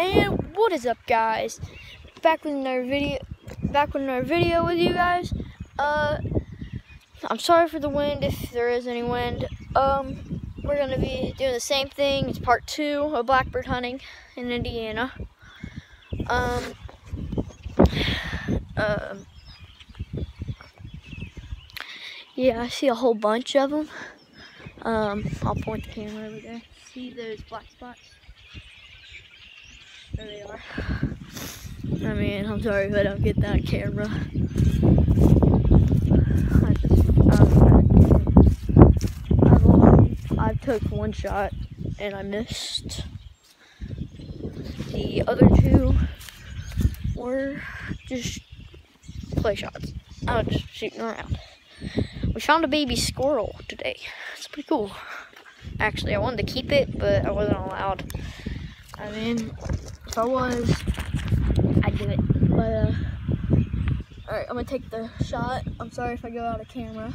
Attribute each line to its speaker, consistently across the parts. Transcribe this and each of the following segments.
Speaker 1: And what is up guys? Back with another video back with another video with you guys. Uh I'm sorry for the wind if there is any wind. Um we're gonna be doing the same thing. It's part two of blackbird hunting in Indiana. Um um yeah, I see a whole bunch of them. Um, I'll point the camera over there. See those black spots? There they are. I mean, I'm sorry if I don't get that camera. I just, um, I took one shot and I missed. The other two were just play shots. I was just shooting around. We found a baby squirrel today. It's pretty cool. Actually, I wanted to keep it, but I wasn't allowed. I mean, if I was, I'd do it. But, uh, alright, I'm gonna take the shot. I'm sorry if I go out of camera.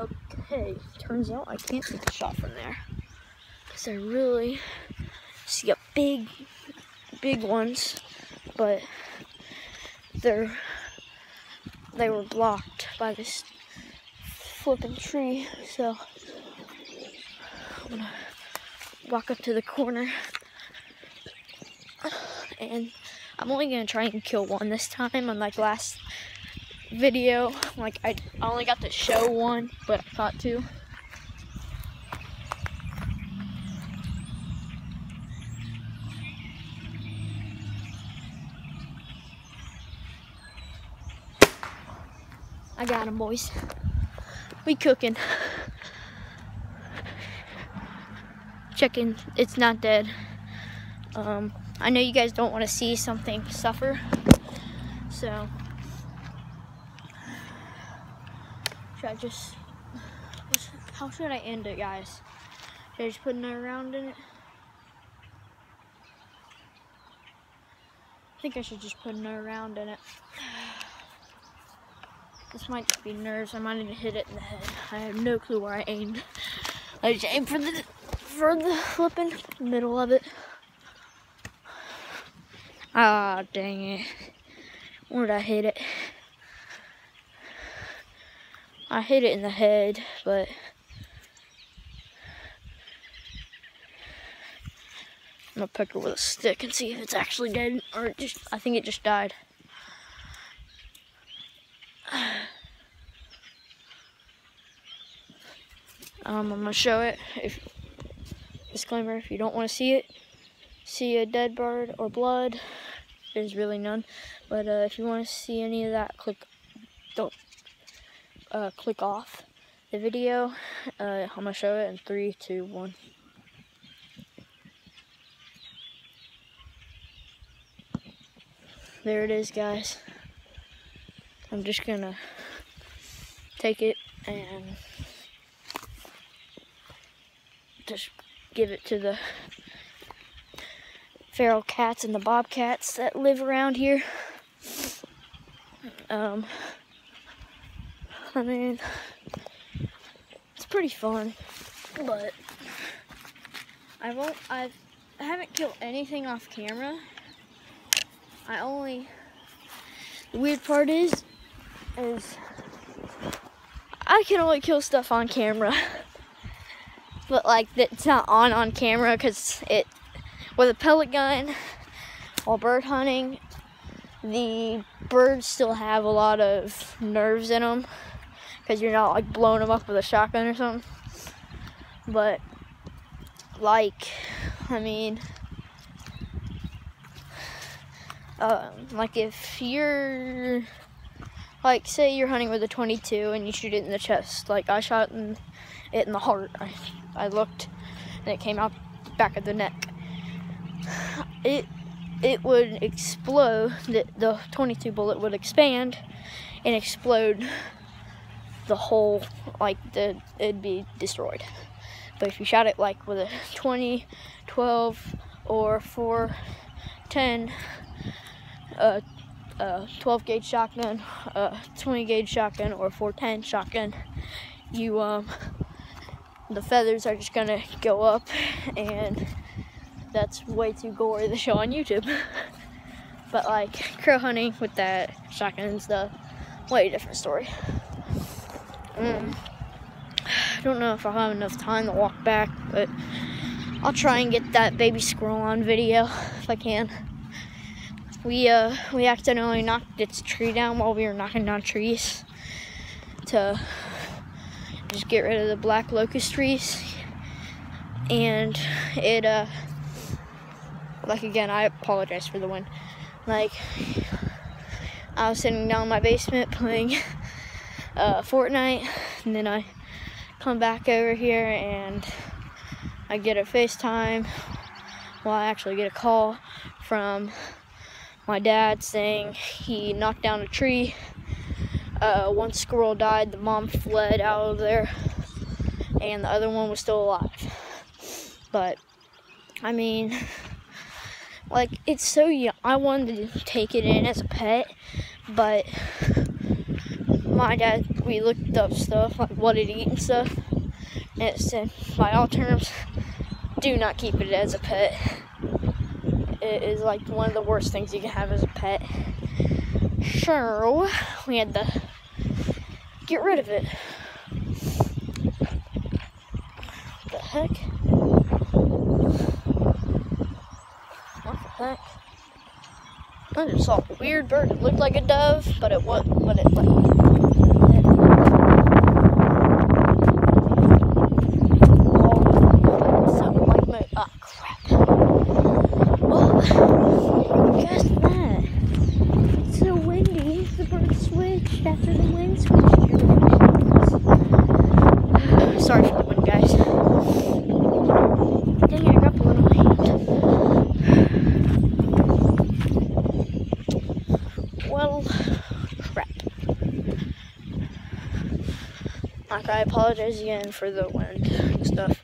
Speaker 1: Okay, turns out I can't take the shot from there. Because I really see a big, big ones, but they're, they were blocked by this flipping tree, so I'm gonna walk up to the corner. And I'm only gonna try and kill one this time unlike last video. Like I, only got to show one but I thought to. I got him boys. We cooking chicken it's not dead. Um, I know you guys don't want to see something suffer so. Should I just how should I end it guys? Should I just put another round in it? I think I should just put another round in it. This might be nerves I might even hit it in the head. I have no clue where I aimed. I just aimed for the for the flipping middle of it. Ah, oh, dang it. Where did I hit it? I hit it in the head, but I'm gonna pick it with a stick and see if it's actually dead or just I think it just died. Um, I'm gonna show it if Disclaimer, if you don't want to see it, see a dead bird or blood, there's really none. But uh, if you want to see any of that, click, don't, uh, click off the video. Uh, I'm to show it in three, two, one. There it is, guys. I'm just going to take it and just give it to the feral cats and the bobcats that live around here. Um, I mean, it's pretty fun, but I won't, I've, I haven't killed anything off camera. I only, the weird part is, is I can only kill stuff on camera. but like it's not on on camera because it with a pellet gun while bird hunting the birds still have a lot of nerves in them because you're not like blowing them up with a shotgun or something. But like I mean um, like if you're like say you're hunting with a 22 and you shoot it in the chest like I shot in, in the heart. I, I looked and it came out back of the neck. It it would explode the, the 22 bullet would expand and explode the whole like the it'd be destroyed. But if you shot it like with a 20 12 or 4 10 uh, a 12 gauge shotgun, a 20 gauge shotgun, or a 410 shotgun, you um, the feathers are just gonna go up and that's way too gory to show on YouTube. but like crow hunting with that shotgun and stuff, way different story. Mm. I don't know if I'll have enough time to walk back, but I'll try and get that baby squirrel on video if I can. We uh we accidentally knocked its tree down while we were knocking down trees to just get rid of the black locust trees. And it uh like again I apologize for the wind. Like I was sitting down in my basement playing uh, Fortnite and then I come back over here and I get a FaceTime. Well, I actually get a call from my dad saying he knocked down a tree. Uh, one squirrel died, the mom fled out of there, and the other one was still alive. But, I mean, like, it's so young. I wanted to take it in as a pet, but my dad, we looked up stuff, like what it eat and stuff, and it said, by all terms, do not keep it as a pet. It is like one of the worst things you can have as a pet. So, we had to get rid of it. What the heck? What the heck? I just saw a weird bird. It looked like a dove, but it wasn't. But it like something like mo- ah crap. Oh, guess that. It's so windy. The bird switched after the wind switched directions. Sorry for the wind, guys. Dang, I got a little hand. Well, crap. Like, I apologize again for the wind and stuff.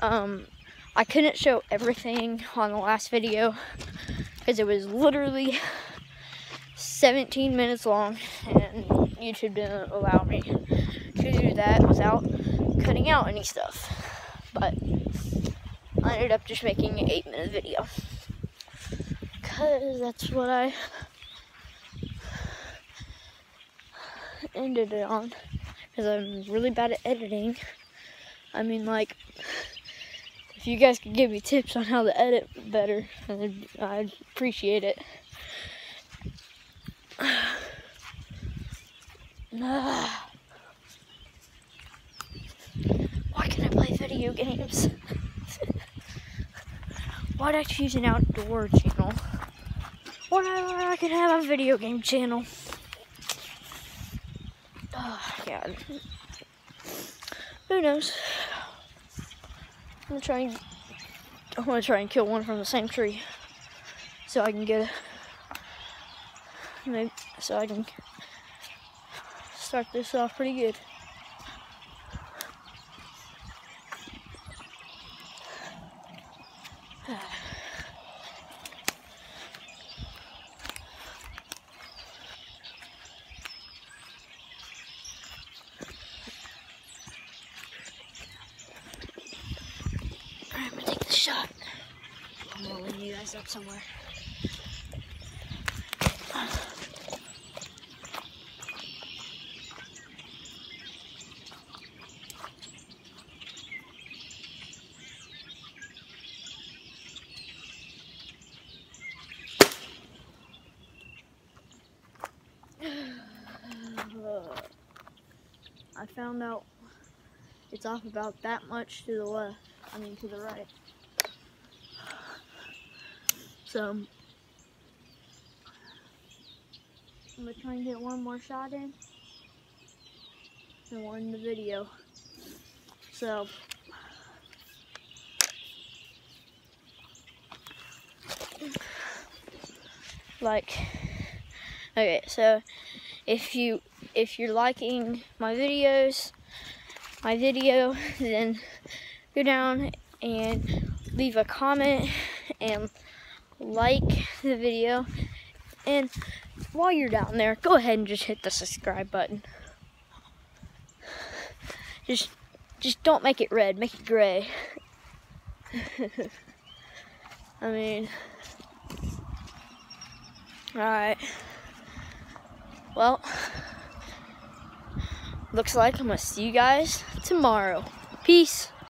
Speaker 1: Um, I couldn't show everything on the last video because it was literally 17 minutes long and YouTube didn't allow me to do that without cutting out any stuff. But I ended up just making an 8 minute video because that's what I ended it on because I'm really bad at editing. I mean, like, if you guys could give me tips on how to edit better, I'd, I'd appreciate it. Why can't I play video games? Why'd I choose an outdoor channel? Why I could have a video game channel? Who knows? I'm gonna try and I'm gonna try and kill one from the same tree, so I can get a maybe so I can start this off pretty good. Shot. I'm you guys up somewhere. I found out it's off about that much to the left. I mean to the right. So I'm gonna try and get one more shot in and one in the video. So like okay so if you if you're liking my videos my video then go down and leave a comment and like the video and while you're down there go ahead and just hit the subscribe button just Just don't make it red, make it gray. I mean, alright. Well, looks like I'm gonna see you guys tomorrow. Peace.